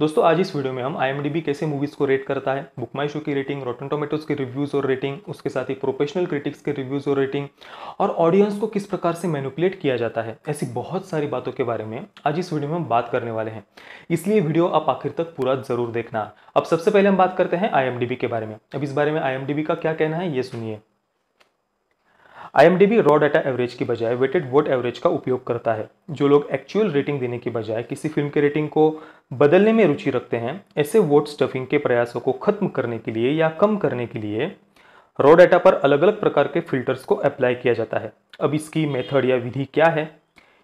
दोस्तों, आज इस वीडियो में हम आईएमडीबी कैसे मूवीज़ को रेट करता है बुक माई शो की रेटिंग रोटन टोमेटोज के रिव्यूज़ और रेटिंग उसके साथ ही प्रोफेशनल क्रिटिक्स के रिव्यूज़ और रेटिंग और ऑडियंस को किस प्रकार से मैनुपुलेट किया जाता है, ऐसी बहुत सारी बातों के बारे में आज इस वीडियो में हम बात करने वाले हैं। इसलिए वीडियो आप आखिर तक पूरा ज़रूर देखना। अब सबसे पहले हम बात करते हैं आईएमडीबी के बारे में। अब इस बारे में आईएमडीबी का क्या कहना है, ये सुनिए। IMDB रॉ डाटा एवरेज की बजाय वेटेड वोट एवरेज का उपयोग करता है, जो लोग एक्चुअल रेटिंग देने की बजाय किसी फ़िल्म के रेटिंग को बदलने में रुचि रखते हैं, ऐसे वोट स्टफिंग के प्रयासों को खत्म करने के लिए या कम करने के लिए रॉ डाटा पर अलग अलग प्रकार के फिल्टर्स को अप्लाई किया जाता है। अब इसकी मेथड या विधि क्या है?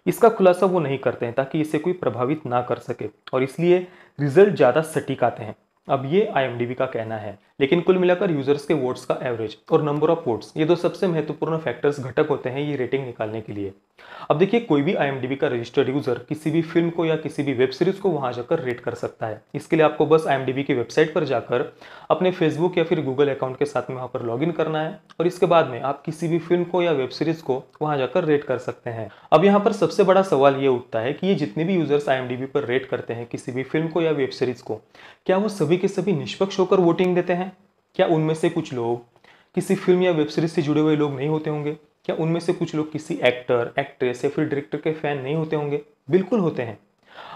इसका खुलासा वो नहीं करते हैं, ताकि इसे कोई प्रभावित ना कर सके, और इसलिए रिज़ल्ट ज़्यादा सटीक आते हैं। अब ये IMDB का कहना है। लेकिन कुल मिलाकर यूज़र्स के वोट्स का एवरेज और नंबर ऑफ़ वोट्स ये दो सबसे महत्वपूर्ण फैक्टर्स घटक होते हैं ये रेटिंग निकालने के लिए। अब देखिए, कोई भी आईएमडीबी का रजिस्टर्ड यूज़र किसी भी फ़िल्म को या किसी भी वेब सीरीज़ को वहाँ जाकर रेट कर सकता है। इसके लिए आपको बस आईएमडीबी की वेबसाइट पर जाकर अपने फेसबुक या फिर गूगल अकाउंट के साथ में वहाँ पर लॉग करना है और इसके बाद में आप किसी भी फ़िल्म को या वेब सीरीज़ को वहाँ जाकर रेट कर सकते हैं। अब यहाँ पर सबसे बड़ा सवाल ये उठता है कि ये जितने भी यूज़र्स आईएमडीबी पर रेट करते हैं किसी भी फ़िल्म को या वेब सीरीज़ को, क्या वो सभी के सभी निष्पक्ष होकर वोटिंग देते हैं? क्या उनमें से कुछ लोग किसी फ़िल्म या वेब सीरीज़ से जुड़े हुए लोग नहीं होते होंगे? क्या उनमें से कुछ लोग किसी एक्टर एक्ट्रेस या फिर डायरेक्टर के फ़ैन नहीं होते होंगे? बिल्कुल होते हैं।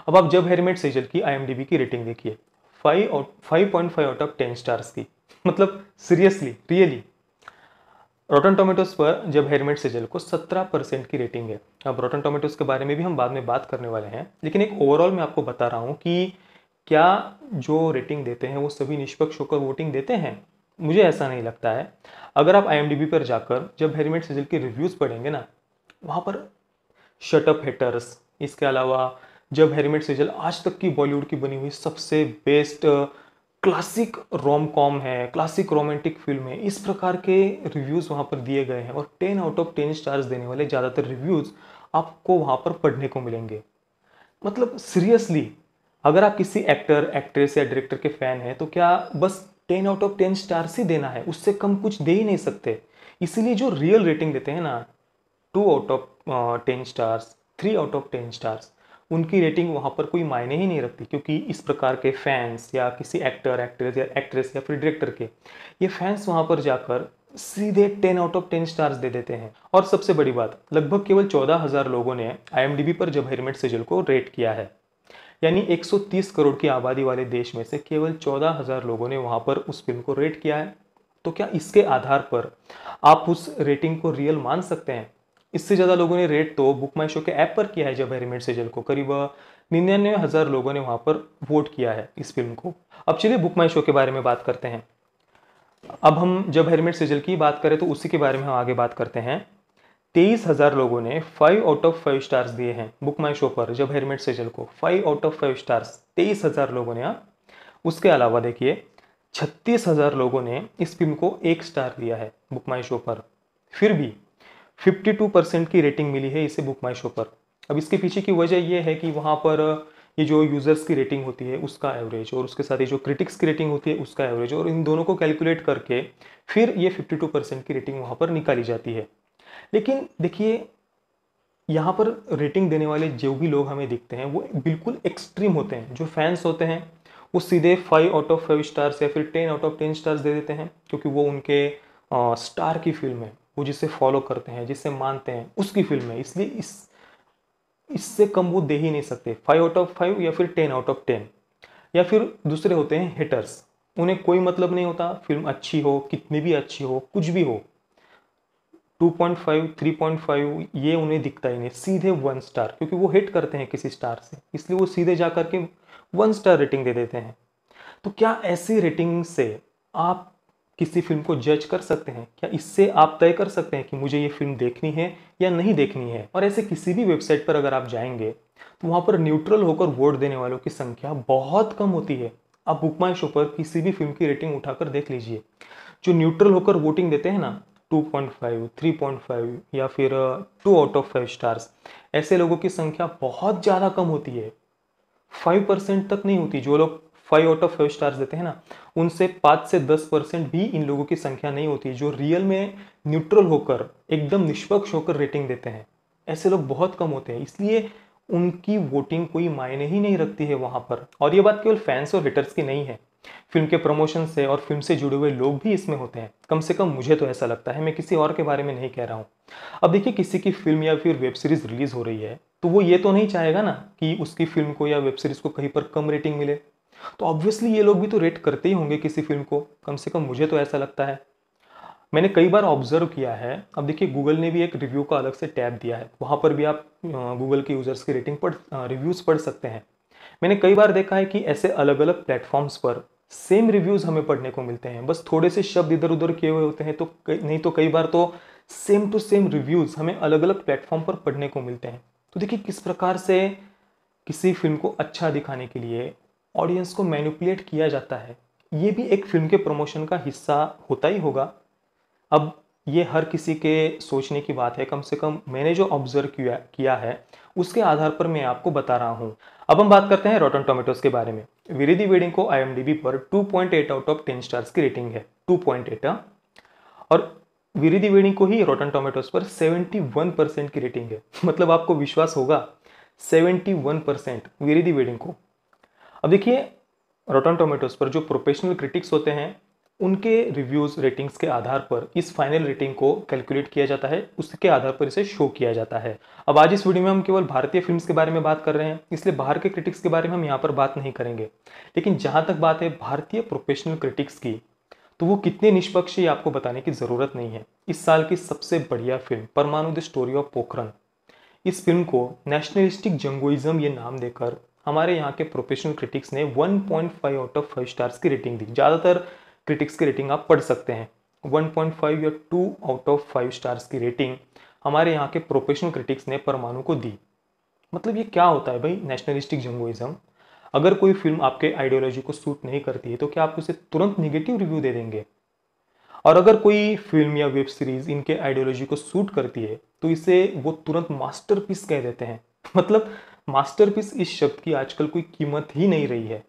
अब आप जब हेरमेट सेजल की आईएमडीबी की रेटिंग देखिए five out five point five out of ten stars की। मतलब सीरियसली रियली रोटन टोमेटोज पर जब हेरमेट सेजल को 17 परसेंट की रेटिंग है, अब रोटन टोमेटोज के बारे में भी हम बाद में बात करने वाले हैं, लेकिन एक ओवरऑल मैं आपको बता रहा हूँ कि क्या जो रेटिंग देते हैं, वो सभी निष्पक्ष होकर वोटिंग देते हैं? मुझे ऐसा नहीं लगता है। अगर आप आईएमडीबी पर जाकर जब हेरीमेट सिजिल के रिव्यूज़ पढ़ेंगे ना, वहाँ पर शटअप हेटर्स इसके अलावा जब हेरीमेट सिजल आज तक की बॉलीवुड की बनी हुई सबसे बेस्ट क्लासिक रोम कॉम है क्लासिक रोमांटिक फ़िल्म है, इस प्रकार के रिव्यूज़ वहाँ पर दिए गए हैं और ten out of ten stars देने वाले ज़्यादातर रिव्यूज़ आपको वहाँ पर पढ़ने को मिलेंगे। मतलब सीरियसली अगर आप किसी एक्टर एक्ट्रेस या डायरेक्टर के फ़ैन हैं तो क्या बस ten out of ten stars ही देना है? उससे कम कुछ दे ही नहीं सकते। इसीलिए जो रियल रेटिंग देते हैं ना two out of ten stars three out of ten stars उनकी रेटिंग वहाँ पर कोई मायने ही नहीं रखती, क्योंकि इस प्रकार के फैंस या किसी एक्टर एक्ट्रेस या एक्ट्रेस या फिर डायरेक्टर के, ये फैंस वहाँ पर जाकर सीधे ten out of ten stars दे देते हैं। और सबसे बड़ी बात, लगभग केवल चौदह हज़ार लोगों ने आईएमडीबी पर जब हेलमेट सेजल को रेट किया है। यानी 130 करोड़ की आबादी वाले देश में से केवल चौदह हज़ार लोगों ने वहाँ पर उस फ़िल्म को रेट किया है। तो क्या इसके आधार पर आप उस रेटिंग को रियल मान सकते हैं? इससे ज़्यादा लोगों ने रेट तो बुक माई शो के ऐप पर किया है, जब हेरीमेट सेजल को करीब निन्यानवे हज़ार लोगों ने वहाँ पर वोट किया है इस फ़िल्म को। अब चलिए बुक माई शो के बारे में बात करते हैं। अब हम जब हेरीमेट सेजल की बात करें तो उसी के बारे में हम आगे बात करते हैं। तेईस हज़ार लोगों ने five out of five stars दिए हैं बुक माई शो पर, जब हेरमेट सेजल को five out of five stars तेईस हज़ार लोगों ने हाँ? उसके अलावा देखिए, छत्तीस हज़ार लोगों ने इस फ़िल्म को एक स्टार दिया है बुक माई शो पर। फिर भी फिफ्टी टू परसेंट की रेटिंग मिली है इसे बुक माई शो पर। अब इसके पीछे की वजह यह है कि वहाँ पर ये जो यूज़र्स की रेटिंग होती है, उसका एवरेज और उसके साथ ही जो क्रिटिक्स की रेटिंग होती है, उसका एवरेज और इन दोनों को कैलकुलेट करके फिर ये 52 परसेंट की रेटिंग वहाँ पर निकाली जाती है। लेकिन देखिए यहाँ पर रेटिंग देने वाले जो भी लोग हमें दिखते हैं वो बिल्कुल एक्सट्रीम होते हैं। जो फैंस होते हैं वो सीधे five out of five stars या फिर ten out of ten stars दे देते हैं क्योंकि वो उनके आ, स्टार की फ़िल्म है। वो जिसे फॉलो करते हैं जिसे मानते हैं उसकी फ़िल्म है। इसलिए इस इससे कम वो दे ही नहीं सकते। फाइव आउट ऑफ़ फाइव या फिर टेन आउट ऑफ़ टेन या फिर दूसरे होते हैं हिटर्स उन्हें कोई मतलब नहीं होता। फ़िल्म अच्छी हो कितनी भी अच्छी हो कुछ भी हो। 2.5 3.5 ये उन्हें दिखता ही नहीं, सीधे वन स्टार, क्योंकि वो हिट करते हैं किसी स्टार से, इसलिए वो सीधे जा कर के वन स्टार रेटिंग दे देते हैं। तो क्या ऐसी रेटिंग से आप किसी फ़िल्म को जज कर सकते हैं? क्या इससे आप तय कर सकते हैं कि मुझे ये फ़िल्म देखनी है या नहीं देखनी है? और ऐसे किसी भी वेबसाइट पर अगर आप जाएँगे तो वहाँ पर न्यूट्रल होकर वोट देने वालों की संख्या बहुत कम होती है। आप बुक माई शो पर किसी भी फ़िल्म की रेटिंग उठाकर देख लीजिए। जो न्यूट्रल होकर वोटिंग देते हैं ना 2.5, 3.5 या फिर two out of five stars ऐसे लोगों की संख्या बहुत ज़्यादा कम होती है। फाइव परसेंट तक नहीं होती। जो लोग five out of five stars देते हैं ना उनसे पाँच से दस परसेंट भी इन लोगों की संख्या नहीं होती। जो रियल में न्यूट्रल होकर एकदम निष्पक्ष होकर रेटिंग देते हैं। ऐसे लोग बहुत कम होते हैं। इसलिए उनकी वोटिंग कोई मायने ही नहीं रखती है वहाँ पर। और ये बात केवल फैंस और हिटर्स की नहीं है। फ़िल्म के प्रमोशन से और फ़िल्म से जुड़े हुए लोग भी इसमें होते हैं। कम से कम मुझे तो ऐसा लगता है, मैं किसी और के बारे में नहीं कह रहा हूँ। अब देखिए, किसी की फ़िल्म या फिर वेब सीरीज़ रिलीज़ हो रही है तो वो ये तो नहीं चाहेगा ना कि उसकी फ़िल्म को या वेब सीरीज़ को कहीं पर कम रेटिंग मिले। तो ऑब्वियसली ये लोग भी तो रेट करते ही होंगे किसी फ़िल्म को, कम से कम मुझे तो ऐसा लगता है। मैंने कई बार ऑब्ज़र्व किया है, अब देखिए गूगल ने भी एक रिव्यू का अलग से टैब दिया है। वहाँ पर भी आप गूगल के यूज़र्स की रेटिंग पढ़ रिव्यूज़ पढ़ सकते हैं। मैंने कई बार देखा है कि ऐसे अलग अलग प्लेटफॉर्म्स पर सेम रिव्यूज़ हमें पढ़ने को मिलते हैं। बस थोड़े से शब्द इधर उधर किए हुए होते हैं तो नहीं तो कई बार तो सेम टू सेम रिव्यूज़ हमें अलग अलग प्लेटफॉर्म पर पढ़ने को मिलते हैं। तो देखिए किस प्रकार से किसी फ़िल्म को अच्छा दिखाने के लिए ऑडियंस को मैनिपुलेट किया जाता है, ये भी एक फ़िल्म के प्रमोशन का हिस्सा होता ही होगा। अब ये हर किसी के सोचने की बात है। कम से कम मैंने जो ऑब्ज़र्व किया किया है उसके आधार पर मैं आपको बता रहा हूँ। अब हम बात करते हैं रोटन टोमेटोज के बारे में। विरिधि वेडिंग को आईएमडीबी पर 2.8 आउट ऑफ़ 10 स्टार्स की रेटिंग है। 2.8 हाँ। और विरिधि वेडिंग को ही रॉटन टोमेटोज पर 71 परसेंट की रेटिंग है। मतलब आपको विश्वास होगा 71 परसेंट विरिधि वेडिंग को। अब देखिए रॉटन टोमेटोज पर जो प्रोफेशनल क्रिटिक्स होते हैं उनके रिव्यूज़ रेटिंग्स के आधार पर इस फाइनल रेटिंग को कैलकुलेट किया जाता है, उसके आधार पर इसे शो किया जाता है। अब आज इस वीडियो में हम केवल भारतीय फिल्म्स के बारे में बात कर रहे हैं, इसलिए बाहर के क्रिटिक्स के बारे में हम यहाँ पर बात नहीं करेंगे। लेकिन जहाँ तक बात है भारतीय प्रोफेशनल क्रिटिक्स की तो वो कितने निष्पक्ष ये आपको बताने की ज़रूरत नहीं है। इस साल की सबसे बढ़िया फ़िल्म परमाणु द स्टोरी ऑफ़ पोखरन इस फ़िल्म को नेशनलिस्टिक जंगोइज्म ये नाम देकर हमारे यहाँ के प्रोफेशनल क्रिटिक्स ने 1.5 आउट ऑफ़ फाइव स्टार्स की रेटिंग दी। ज़्यादातर क्रिटिक्स की रेटिंग आप पढ़ सकते हैं। 1.5 या 2 आउट ऑफ़ 5 स्टार्स की रेटिंग हमारे यहाँ के प्रोफेशनल क्रिटिक्स ने परमाणु को दी। मतलब ये क्या होता है भाई? नेशनलिस्टिक जंगोइज्म अगर कोई फ़िल्म आपके आइडियोलॉजी को सूट नहीं करती है तो क्या आप उसे तुरंत निगेटिव रिव्यू दे देंगे? और अगर कोई फ़िल्म या वेब सीरीज़ इनके आइडियोलॉजी को सूट करती है तो इसे वो तुरंत मास्टरपीस कह देते हैं। मतलब मास्टरपीस इस शब्द की आजकल कोई कीमत ही नहीं रही है।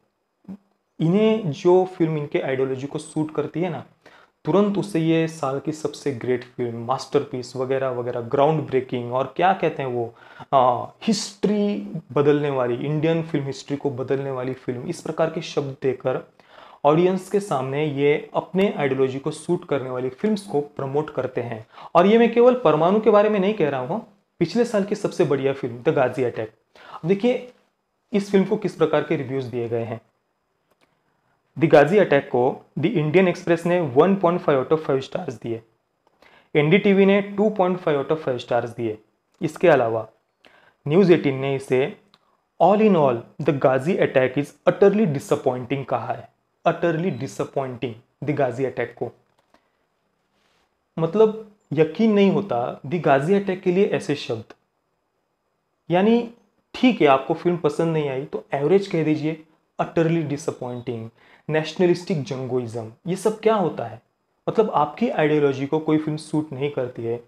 इन्हें जो फ़िल्म इनके आइडियोलॉजी को सूट करती है ना तुरंत उसे ये साल की सबसे ग्रेट फ़िल्म मास्टरपीस वगैरह वगैरह ग्राउंड ब्रेकिंग और क्या कहते हैं वो आ, हिस्ट्री बदलने वाली इंडियन फ़िल्म हिस्ट्री को बदलने वाली फ़िल्म इस प्रकार के शब्द देकर ऑडियंस के सामने ये अपने आइडियोलॉजी को सूट करने वाली फिल्म्स को प्रमोट करते हैं। और ये मैं केवल परमाणु के बारे में नहीं कह रहा हूँ पिछले साल की सबसे बढ़िया फ़िल्म द गाजी अटैक देखिए इस फ़िल्म को किस प्रकार के रिव्यूज़ दिए गए हैं? द गाजी अटैक को द इंडियन एक्सप्रेस ने 1.5 point five out of five stars दिए। एनडीटीवी ने 2.5 आउट ऑफ़ फाइव स्टार्स दिए। इसके अलावा न्यूज़ 18 ने इसे all in all the Ghazi attack is utterly disappointing कहा है। Utterly disappointing the Ghazi attack को। मतलब यकीन नहीं होता द गाजी अटैक के लिए ऐसे शब्द। यानी ठीक है, आपको फ़िल्म पसंद नहीं आई तो एवरेज कह दीजिए अटरली डिसअपॉइंटिंग नेशनलिस्टिक जंगोइज्म ये सब क्या होता है? मतलब आपकी आइडियोलॉजी को कोई फ़िल्म सूट नहीं करती है।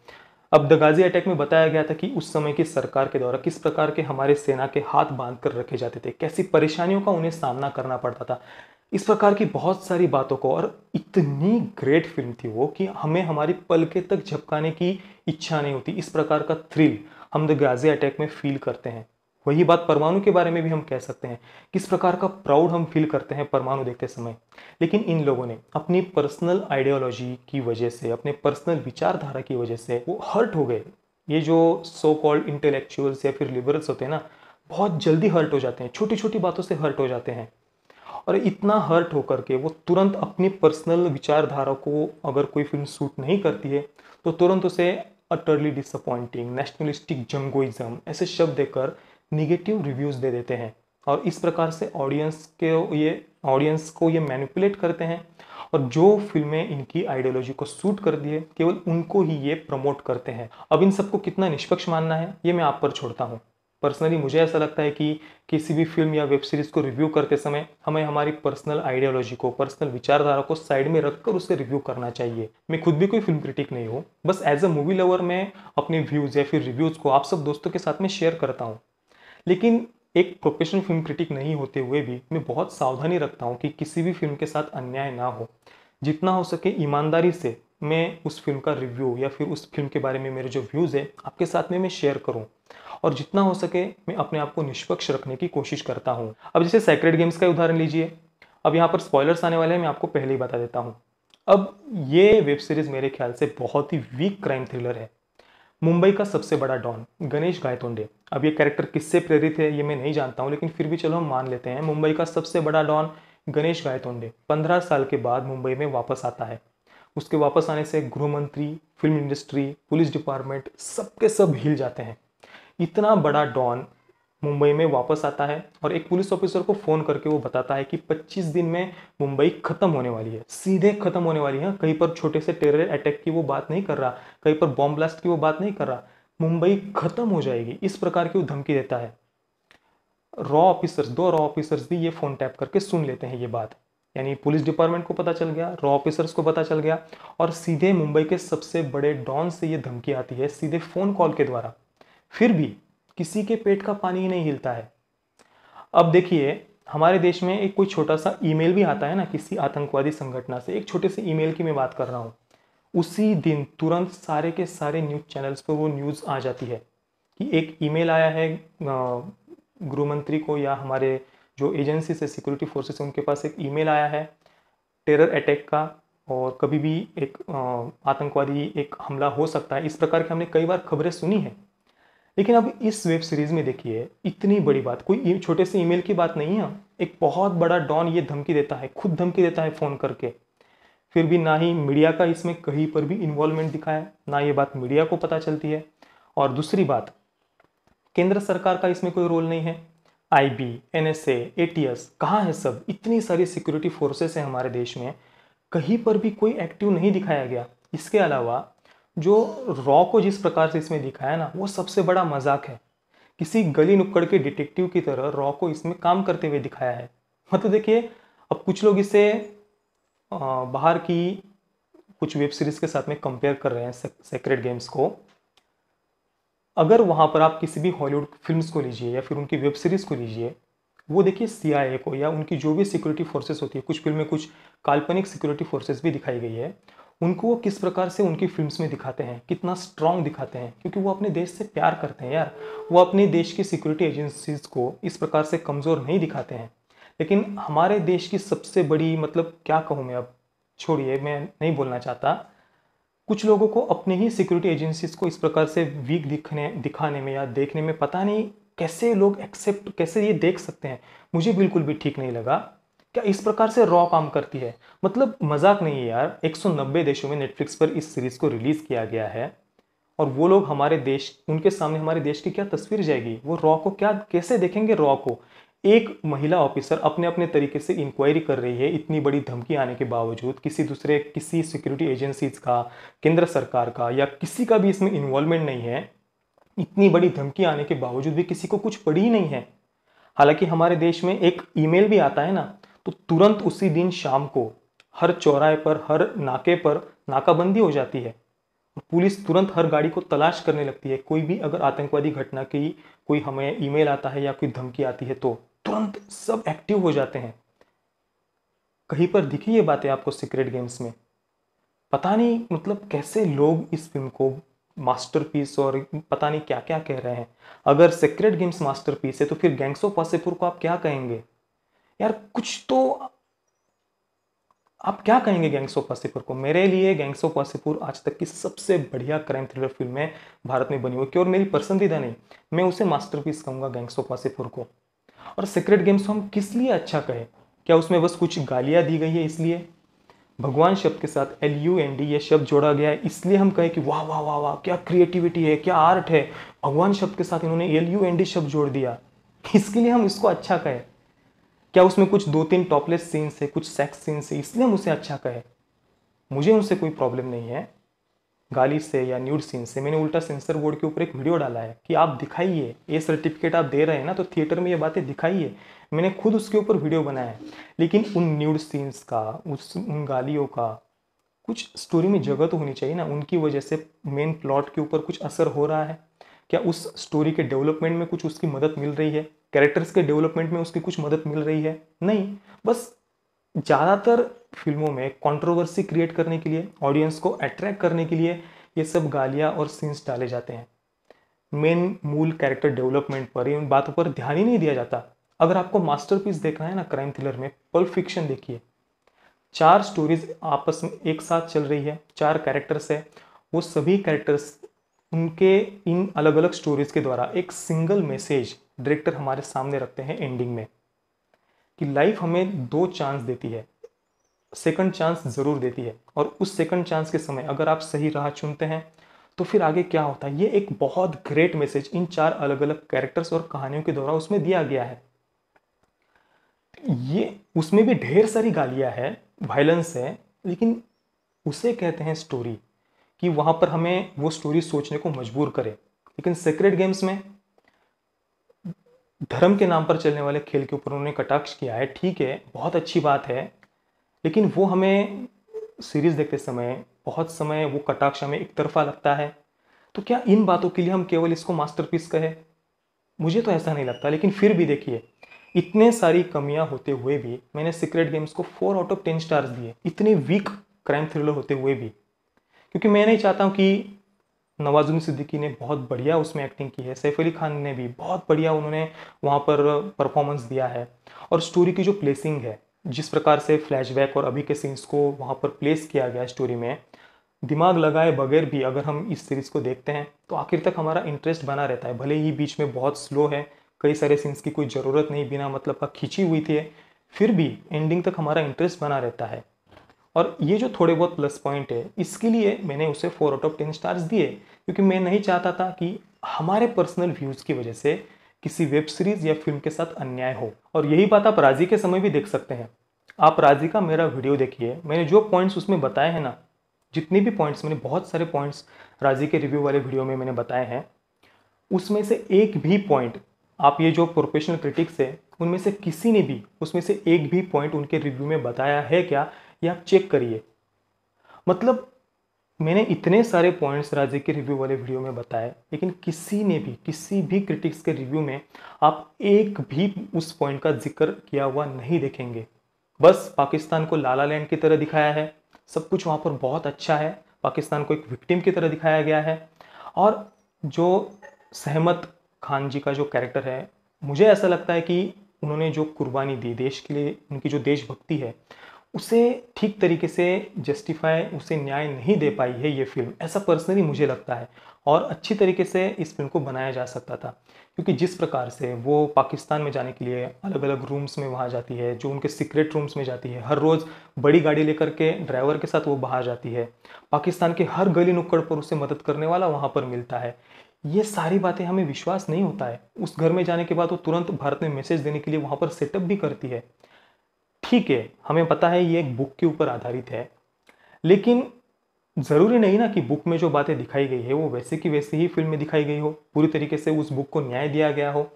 अब द गाजी अटैक में बताया गया था कि उस समय की सरकार के द्वारा किस प्रकार के हमारे सेना के हाथ बाँध कर रखे जाते थे, कैसी परेशानियों का उन्हें सामना करना पड़ता था। इस प्रकार की बहुत सारी बातों को और इतनी ग्रेट फ़िल्म थी वो कि हमें हमारी पलके तक झपकाने की इच्छा नहीं होती। इस प्रकार का थ्रिल हम द गाजी अटैक में फील करते हैं। वही बात परमाणु के बारे में भी हम कह सकते हैं। किस प्रकार का प्राउड हम फील करते हैं परमाणु देखते समय? लेकिन इन लोगों ने अपनी पर्सनल आइडियोलॉजी की वजह से, अपने पर्सनल विचारधारा की वजह से वो हर्ट हो गए। ये जो सो कॉल्ड इंटेलेक्चुअल्स या फिर लिबरल्स होते हैं ना, बहुत जल्दी हर्ट हो जाते हैं। छोटी छोटी बातों से हर्ट हो जाते हैं। और इतना हर्ट होकर के वो तुरंत अपनी पर्सनल विचारधारा को अगर कोई फ़िल्म सूट नहीं करती है तो तुरंत उसे अटरली डिसअपॉइंटिंग नेशनलिस्टिक जंगोइज्म, ऐसे शब्द देकर निगेटिव रिव्यूज़ दे देते हैं। और इस प्रकार से ऑडियंस के ये ऑडियंस को ये मैनिपुलेट करते हैं और जो फ़िल्में इनकी आइडियोलॉजी को सूट कर दिए, केवल उनको ही ये प्रमोट करते हैं। अब इन सबको कितना निष्पक्ष मानना है, ये मैं आप पर छोड़ता हूँ। पर्सनली मुझे ऐसा लगता है कि किसी भी फ़िल्म या वेब सीरीज़ को रिव्यू करते समय हमें हमारी पर्सनल आइडियोलॉजी को पर्सनल विचारधारा को साइड में रखकर उसे रिव्यू करना चाहिए। मैं खुद भी कोई फ़िल्म क्रिटिक नहीं हूँ, बस एज अ मूवी लवर मैं अपने व्यूज़ या फिर रिव्यूज़ को आप सब दोस्तों के साथ में शेयर करता हूँ। लेकिन एक प्रोफेशनल फ़िल्म क्रिटिक नहीं होते हुए भी मैं बहुत सावधानी रखता हूँ कि किसी भी फ़िल्म के साथ अन्याय ना हो। जितना हो सके ईमानदारी से मैं उस फ़िल्म का रिव्यू या फिर उस फ़िल्म के बारे में मेरे जो व्यूज़ है, आपके साथ में मैं शेयर करूँ। और जितना हो सके मैं अपने आप को निष्पक्ष रखने की कोशिश करता हूँ। अब जैसे सेक्रेट गेम्स का उदाहरण लीजिए। अब यहाँ पर स्पॉयलर्स आने वाले हैं, मैं आपको पहले ही बता देता हूँ। अब ये वेब सीरीज़ मेरे ख्याल से बहुत ही वीक क्राइम थ्रिलर है। मुंबई का सबसे बड़ा डॉन, गणेश गायतोंडे। अब ये कैरेक्टर किससे प्रेरित है, ये मैं नहीं जानता हूँ, लेकिन फिर भी चलो हम मान लेते हैं। मुंबई का सबसे बड़ा डॉन, गणेश गायतोंडे। पंद्रह साल के बाद मुंबई में वापस आता है। उसके वापस आने से गृह मंत्री फ़िल्म इंडस्ट्री पुलिस डिपार्टमेंट सबके सब हिल जाते हैं। इतना बड़ा डॉन मुंबई में वापस आता है और एक पुलिस ऑफिसर को फ़ोन करके वो बताता है कि 25 दिन में मुंबई ख़त्म होने वाली है। सीधे ख़त्म होने वाली है। कहीं पर छोटे से टेरर अटैक की वो बात नहीं कर रहा, कहीं पर बॉम्ब ब्लास्ट की वो बात नहीं कर रहा, मुंबई ख़त्म हो जाएगी, इस प्रकार की वो धमकी देता है। रॉ ऑफिसर्स, दो रॉ ऑफिसर्स भी ये फ़ोन टैप करके सुन लेते हैं ये बात। यानी पुलिस डिपार्टमेंट को पता चल गया, रॉ ऑफिसर्स को पता चल गया और सीधे मुंबई के सबसे बड़े डॉन से ये धमकी आती है, सीधे फ़ोन कॉल के द्वारा। फिर भी किसी के पेट का पानी ही नहीं हिलता है। अब देखिए, हमारे देश में एक कोई छोटा सा ईमेल भी आता है ना, किसी आतंकवादी संगठन से, एक छोटे से ईमेल की मैं बात कर रहा हूँ। उसी दिन तुरंत सारे के सारे न्यूज़ चैनल्स पर वो न्यूज़ आ जाती है कि एक ईमेल आया है गृह मंत्री को या हमारे जो एजेंसी से, सिक्योरिटी फोर्सेस उनके पास एक ईमेल आया है, टेरर अटैक का, और कभी भी एक आतंकवादी एक हमला हो सकता है। इस प्रकार की हमने कई बार खबरें सुनी हैं। लेकिन अब इस वेब सीरीज़ में देखिए, इतनी बड़ी बात, कोई छोटे से ईमेल की बात नहीं है। एक बहुत बड़ा डॉन ये धमकी देता है, खुद धमकी देता है फ़ोन करके। फिर भी ना ही मीडिया का इसमें कहीं पर भी इन्वॉल्वमेंट दिखाया, ना ये बात मीडिया को पता चलती है। और दूसरी बात, केंद्र सरकार का इसमें कोई रोल नहीं है। I B N S A T S कहाँ है सब? इतनी सारी सिक्योरिटी फोर्सेस हैं हमारे देश में, कहीं पर भी कोई एक्टिव नहीं दिखाया गया। इसके अलावा जो रॉ को जिस प्रकार से इसमें दिखाया ना, वो सबसे बड़ा मज़ाक है। किसी गली नुक्कड़ के डिटेक्टिव की तरह रॉ को इसमें काम करते हुए दिखाया है। मतलब देखिए, अब कुछ लोग इसे बाहर की कुछ वेब सीरीज़ के साथ में कंपेयर कर रहे हैं सेक्रेट गेम्स को। अगर वहाँ पर आप किसी भी हॉलीवुड फिल्म्स को लीजिए या फिर उनकी वेब सीरीज़ को लीजिए, वो देखिए सीआईए को या उनकी जो भी सिक्योरिटी फोर्सेस होती है, कुछ फ़िल्म में कुछ काल्पनिक सिक्योरिटी फोर्सेस भी दिखाई गई है। उनको वो किस प्रकार से उनकी फिल्म्स में दिखाते हैं, कितना स्ट्रांग दिखाते हैं, क्योंकि वो अपने देश से प्यार करते हैं यार। वो अपने देश की सिक्योरिटी एजेंसीज को इस प्रकार से कमज़ोर नहीं दिखाते हैं। लेकिन हमारे देश की सबसे बड़ी मतलब क्या कहूँ मैं अब? छोड़िए, मैं नहीं बोलना चाहता। कुछ लोगों को अपने ही सिक्योरिटी एजेंसीज को इस प्रकार से वीक दिखने, दिखाने में या देखने में पता नहीं कैसे लोग एक्सेप्ट कैसे ये देख सकते हैं। मुझे बिल्कुल भी ठीक नहीं लगा। क्या इस प्रकार से रॉ काम करती है? मतलब मज़ाक नहीं है यार। 190 देशों में नेटफ्लिक्स पर इस सीरीज़ को रिलीज़ किया गया है। और वो लोग हमारे देश, उनके सामने हमारे देश की क्या तस्वीर जाएगी? वो रॉ को क्या, कैसे देखेंगे रॉ को? एक महिला ऑफिसर अपने अपने तरीके से इंक्वायरी कर रही है इतनी बड़ी धमकी आने के बावजूद, किसी दूसरे, किसी सिक्योरिटी एजेंसीज का, केंद्र सरकार का, या किसी का भी इसमें इन्वॉल्वमेंट नहीं है। इतनी बड़ी धमकी आने के बावजूद भी किसी को कुछ पड़ी ही नहीं है। हालाँकि हमारे देश में एक ईमेल भी आता है ना तो तुरंत उसी दिन शाम को हर चौराहे पर, हर नाके पर नाकाबंदी हो जाती है। पुलिस तुरंत हर गाड़ी को तलाश करने लगती है। कोई भी अगर आतंकवादी घटना की, कोई हमें ईमेल आता है या कोई धमकी आती है तो तुरंत सब एक्टिव हो जाते हैं। कहीं पर दिखी ये बातें आपको सीक्रेट गेम्स में? पता नहीं मतलब कैसे लोग इस फ़िल्म को मास्टरपीस और पता नहीं क्या क्या कह रहे हैं। अगर सीक्रेट गेम्स मास्टरपीस है तो फिर गैंग्स ऑफ़ वासेपुर को आप क्या कहेंगे? यार, कुछ तो आप क्या कहेंगे गैंग्स ऑफ़ वासेपुर को? मेरे लिए गैंग्स ऑफ़ वासेपुर आज तक की सबसे बढ़िया क्राइम थ्रिलर फ़िल्म है भारत में बनी हुई की और मेरी पसंदीदा नहीं, मैं उसे मास्टरपीस कहूँगा गैंग्स ऑफ़ वासेपुर को। और सीक्रेट गेम्स हम किस लिए अच्छा कहें? क्या उसमें बस कुछ गालियाँ दी गई है इसलिए? भगवान शब्द के साथ एल यू एन डी ये शब्द जोड़ा गया है, इसलिए हम कहें कि वाह वाह वाह वाह, क्या क्रिएटिविटी है, क्या आर्ट है। भगवान शब्द के साथ इन्होंने एल यू एन डी शब्द जोड़ दिया। इसके लिए हम इसको अच्छा कहें। क्या उसमें कुछ दो तीन टॉपलेस सीन्स है, कुछ सेक्स सीन्स है? इसलिए हम उसे अच्छा कहें। मुझे उनसे कोई प्रॉब्लम नहीं है। गाली से या न्यूड सीन से। मैंने उल्टा सेंसर बोर्ड के ऊपर एक वीडियो डाला है कि आप दिखाइए। ये सर्टिफिकेट आप दे रहे हैं ना तो थिएटर में ये बातें दिखाइए। मैंने खुद उसके ऊपर वीडियो बनाया है। लेकिन उन न्यूड सीन्स का, उस, उन गालियों का कुछ स्टोरी में जगह तो होनी चाहिए ना। उनकी वजह से मेन प्लॉट के ऊपर कुछ असर हो रहा है। क्या उस स्टोरी के डेवलपमेंट में कुछ उसकी मदद मिल रही है? कैरेक्टर्स के डेवलपमेंट में उसकी कुछ मदद मिल रही है? नहीं। बस ज़्यादातर फ़िल्मों में कंट्रोवर्सी क्रिएट करने के लिए ऑडियंस को अट्रैक्ट करने के लिए ये सब गालियाँ और सीन्स डाले जाते हैं। मेन मूल कैरेक्टर डेवलपमेंट पर इन बातों पर ध्यान ही नहीं दिया जाता। अगर आपको मास्टरपीस देखना है ना क्राइम थ्रिलर में पल्प फिक्शन देखिए। चार स्टोरीज आपस में एक साथ चल रही है, चार कैरेक्टर्स है, वो सभी कैरेक्टर्स उनके इन अलग अलग स्टोरीज के द्वारा एक सिंगल मैसेज डायरेक्टर हमारे सामने रखते हैं एंडिंग में कि लाइफ हमें दो चांस देती है। सेकंड चांस ज़रूर देती है। और उस सेकंड चांस के समय अगर आप सही राह चुनते हैं तो फिर आगे क्या होता है? ये एक बहुत ग्रेट मैसेज इन चार अलग अलग कैरेक्टर्स और कहानियों के द्वारा उसमें दिया गया है। ये उसमें भी ढेर सारी गालियाँ है वायलेंस है, लेकिन उसे कहते हैं स्टोरी कि वहाँ पर हमें वो स्टोरी सोचने को मजबूर करे। लेकिन सीक्रेट गेम्स में धर्म के नाम पर चलने वाले खेल के ऊपर उन्होंने कटाक्ष किया है, ठीक है, बहुत अच्छी बात है, लेकिन वो हमें सीरीज़ देखते समय, बहुत समय वो कटाक्ष हमें एक तरफा लगता है। तो क्या इन बातों के लिए हम केवल इसको मास्टरपीस कहें? मुझे तो ऐसा नहीं लगता, लेकिन फिर भी देखिए, इतने सारी कमियाँ होते हुए भी, मैंने सीक्रेट गेम्स को four out of ten stars दिए, इतने वीक क्राइम थ्रिलर होते हुए भी क्योंकि मैं नहीं चाहता हूँ कि नवाजुद्दीन सिद्दीकी ने बहुत बढ़िया उसमें एक्टिंग की है, सैफ अली खान ने भी बहुत बढ़िया उन्होंने वहाँ पर परफॉर्मेंस दिया है। और स्टोरी की जो प्लेसिंग है, जिस प्रकार से फ्लैशबैक और अभी के सीन्स को वहाँ पर प्लेस किया गया स्टोरी में, दिमाग लगाए बगैर भी अगर हम इस सीरीज़ को देखते हैं तो आखिर तक हमारा इंटरेस्ट बना रहता है। भले ही बीच में बहुत स्लो है, कई सारे सीन्स की कोई ज़रूरत नहीं, बिना मतलब का खींची हुई थी, फिर भी एंडिंग तक हमारा इंटरेस्ट बना रहता है। और ये जो थोड़े बहुत प्लस पॉइंट है, इसके लिए मैंने उसे four out of ten stars दिए, क्योंकि मैं नहीं चाहता था कि हमारे पर्सनल व्यूज़ की वजह से किसी वेब सीरीज़ या फ़िल्म के साथ अन्याय हो। और यही बात आप राज़ी के समय भी देख सकते हैं। आप राज़ी का मेरा वीडियो देखिए। मैंने जो पॉइंट्स उसमें बताए हैं ना, जितने भी पॉइंट्स मैंने बहुत सारे पॉइंट्स राज़ी के रिव्यू वाले वीडियो में मैंने बताए हैं, उसमें से एक भी पॉइंट आप ये जो प्रोफेशनल क्रिटिक्स है, उनमें से किसी ने भी, उसमें से एक भी पॉइंट उनके रिव्यू में बताया है क्या? ये आप चेक करिए। मतलब मैंने इतने सारे पॉइंट्स राजे के रिव्यू वाले वीडियो में बताए, लेकिन किसी ने भी, किसी भी क्रिटिक्स के रिव्यू में आप एक भी उस पॉइंट का ज़िक्र किया हुआ नहीं देखेंगे। बस पाकिस्तान को लाला लैंड की तरह दिखाया है। सब कुछ वहाँ पर बहुत अच्छा है। पाकिस्तान को एक विक्टिम की तरह दिखाया गया है। और जो सहमत खान जी का जो कैरेक्टर है, मुझे ऐसा लगता है कि उन्होंने जो कुर्बानी दी देश के लिए, उनकी जो देशभक्ति है उसे ठीक तरीके से जस्टिफाई उसे न्याय नहीं दे पाई है ये फ़िल्म ऐसा पर्सनली मुझे लगता है और अच्छी तरीके से इस फ़िल्म को बनाया जा सकता था। क्योंकि जिस प्रकार से वो पाकिस्तान में जाने के लिए अलग अलग रूम्स में वहाँ जाती है, जो उनके सीक्रेट रूम्स में जाती है, हर रोज़ बड़ी गाड़ी लेकर के ड्राइवर के साथ वो बाहर जाती है। पाकिस्तान के हर गली नुक्कड़ पर उसे मदद करने वाला वहाँ पर मिलता है। ये सारी बातें हमें विश्वास नहीं होता है। उस घर में जाने के बाद वो तुरंत भारत में मैसेज देने के लिए वहाँ पर सेटअप भी करती है। ठीक है, हमें पता है ये एक बुक के ऊपर आधारित है, लेकिन ज़रूरी नहीं ना कि बुक में जो बातें दिखाई गई है, वो वैसे की वैसे ही फ़िल्म में दिखाई गई हो। पूरी तरीके से उस बुक को न्याय दिया गया हो।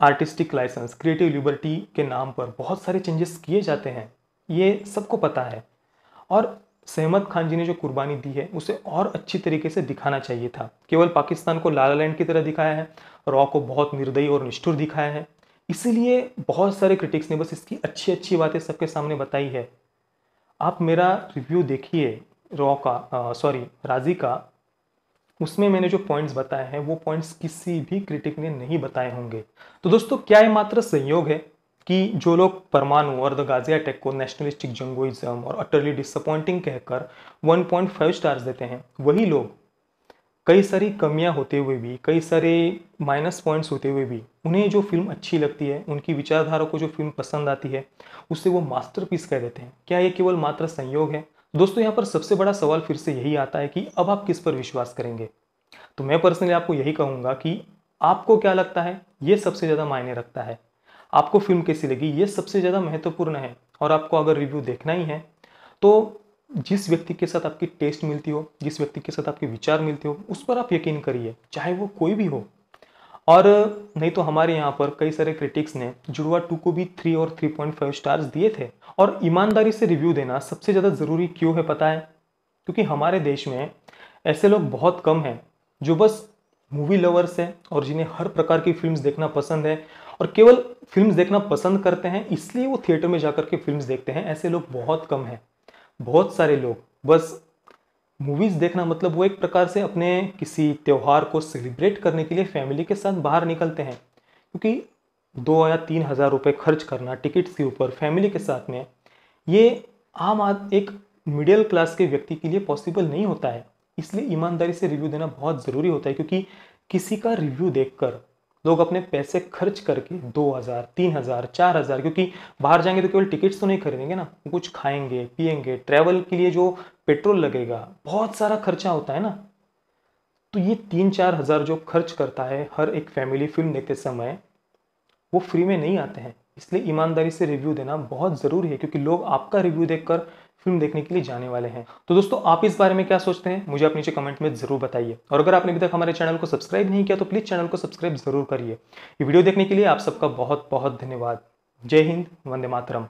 आर्टिस्टिक लाइसेंस क्रिएटिव लिबर्टी के नाम पर बहुत सारे चेंजेस किए जाते हैं, ये सबको पता है। और सहमद खान जी ने जो कुर्बानी दी है, उसे और अच्छी तरीके से दिखाना चाहिए था। केवल पाकिस्तान को लाला लैंड की तरह दिखाया है रॉ को बहुत निर्दयी और निष्ठुर दिखाया है। इसीलिए बहुत सारे क्रिटिक्स ने बस इसकी अच्छी अच्छी बातें सबके सामने बताई है। आप मेरा रिव्यू देखिए, रॉ का सॉरी राज़ी का। उसमें मैंने जो पॉइंट्स बताए हैं, वो पॉइंट्स किसी भी क्रिटिक ने नहीं बताए होंगे। तो दोस्तों, क्या ये मात्र संयोग है कि जो लोग परमाणु और द गाजिया टेक को नेशनलिस्टिक जंगोइज्म और अटरली डिसअपॉइंटिंग कहकर 1.5 स्टार्स देते हैं, वही लोग कई सारी कमियाँ होते हुए भी, कई सारे माइनस पॉइंट्स होते हुए भी, उन्हें जो फ़िल्म अच्छी लगती है, उनकी विचारधारा को जो फ़िल्म पसंद आती है, उससे वो मास्टरपीस कह देते हैं। क्या ये केवल मात्र संयोग है? दोस्तों, यहाँ पर सबसे बड़ा सवाल फिर से यही आता है कि अब आप किस पर विश्वास करेंगे? तो मैं पर्सनली आपको यही कहूँगा कि आपको क्या लगता है? ये सबसे ज़्यादा मायने रखता है। आपको फ़िल्म कैसी लगी? ये सबसे ज़्यादा महत्वपूर्ण है। और आपको अगर रिव्यू देखना ही है तो जिस व्यक्ति के साथ आपकी टेस्ट मिलती हो, जिस व्यक्ति के साथ आपके विचार मिलते हो, उस पर आप यकीन करिए, चाहे वो कोई भी हो। और नहीं तो हमारे यहाँ पर कई सारे क्रिटिक्स ने जुड़वा टू को भी थ्री और थ्री पॉइंट फाइव स्टार्स दिए थे। और ईमानदारी से रिव्यू देना सबसे ज़्यादा ज़रूरी क्यों है पता है? क्योंकि हमारे देश में ऐसे लोग बहुत कम हैं, जो बस मूवी लवर्स हैं और जिन्हें हर प्रकार की फिल्म्स देखना पसंद है। और केवल फिल्म्स देखना पसंद करते हैं, इसलिए वो थिएटर में जाकर के फिल्म्स देखते हैं। ऐसे लोग बहुत कम हैं। बहुत सारे लोग, बस मूवीज़ देखना मतलब वो एक प्रकार से अपने किसी त्यौहार को सेलिब्रेट करने के लिए फैमिली के साथ बाहर निकलते हैं। क्योंकि दो या तीन हज़ार रुपये खर्च करना टिकट्स के ऊपर फैमिली के साथ में, ये आम आद, एक मिडिल क्लास के व्यक्ति के लिए पॉसिबल नहीं होता है। इसलिए ईमानदारी से रिव्यू देना बहुत ज़रूरी होता है, क्योंकि किसी का रिव्यू देखकर लोग अपने पैसे खर्च करके दो हज़ार, तीन हज़ार, चार हज़ार, क्योंकि बाहर जाएँगे तो केवल टिकट्स तो नहीं खरीदेंगे ना कुछ खाएँगे, पिएँगे ट्रैवल के लिए जो पेट्रोल लगेगा, बहुत सारा खर्चा होता है ना। तो ये तीन चार हज़ार जो खर्च करता है हर एक फैमिली फ़िल्म देखते समय, वो फ्री में नहीं आते हैं। इसलिए ईमानदारी से रिव्यू देना बहुत ज़रूरी है, क्योंकि लोग आपका रिव्यू देखकर फ़िल्म देखने के लिए जाने वाले हैं। तो दोस्तों, आप इस बारे में क्या सोचते हैं? मुझे आप नीचे कमेंट में ज़रूर बताइए। और अगर आपने अभी तक हमारे चैनल को सब्सक्राइब नहीं किया तो प्लीज़ चैनल को सब्सक्राइब ज़रूर करिए। वीडियो देखने के लिए आप सबका बहुत बहुत धन्यवाद। जय हिंद, वंदे मातरम।